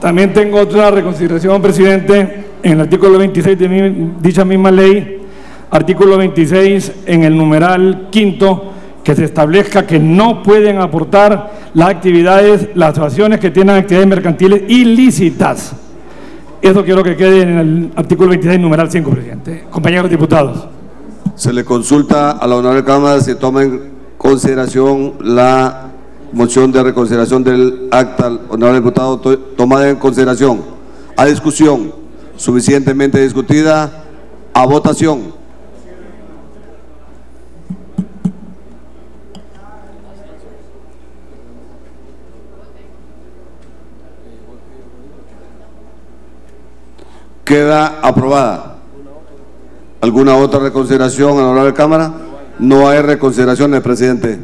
También tengo otra reconsideración, presidente, en el artículo 26 de mi- dicha misma ley, artículo 26 en el numeral quinto, que se establezca que no pueden aportar las actividades, las asociaciones que tienen actividades mercantiles ilícitas. Eso quiero que quede en el artículo 26, numeral 5, presidente. Compañeros diputados. Se le consulta a la honorable Cámara si toma en consideración la moción de reconsideración del acta. Honorable diputado, to- tomada en consideración. A discusión. Suficientemente discutida. A votación. Queda aprobada. ¿Alguna otra reconsideración, honorable Cámara? No hay reconsideraciones, presidente.